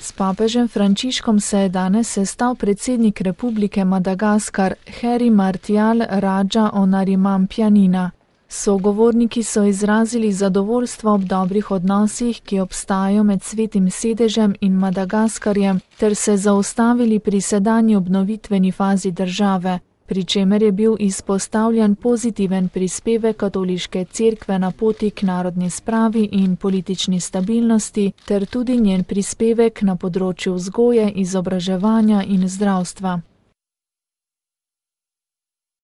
S papežem Frančiškom se je danes sestal predsednik Republike Madagaskar Heri Martial Raja Onarimam Pjanina. Sogovorniki so izrazili zadovoljstvo ob dobrih odnosih, ki obstajajo med svetim sedežem in Madagaskarjem, ter se zaustavili pri sedanji obnovitveni fazi države, pri čemer je bil izpostavljen pozitiven prispevek katoliške cerkve na poti k narodni spravi in politični stabilnosti, ter tudi njen prispevek na področju vzgoje, izobraževanja in zdravstva.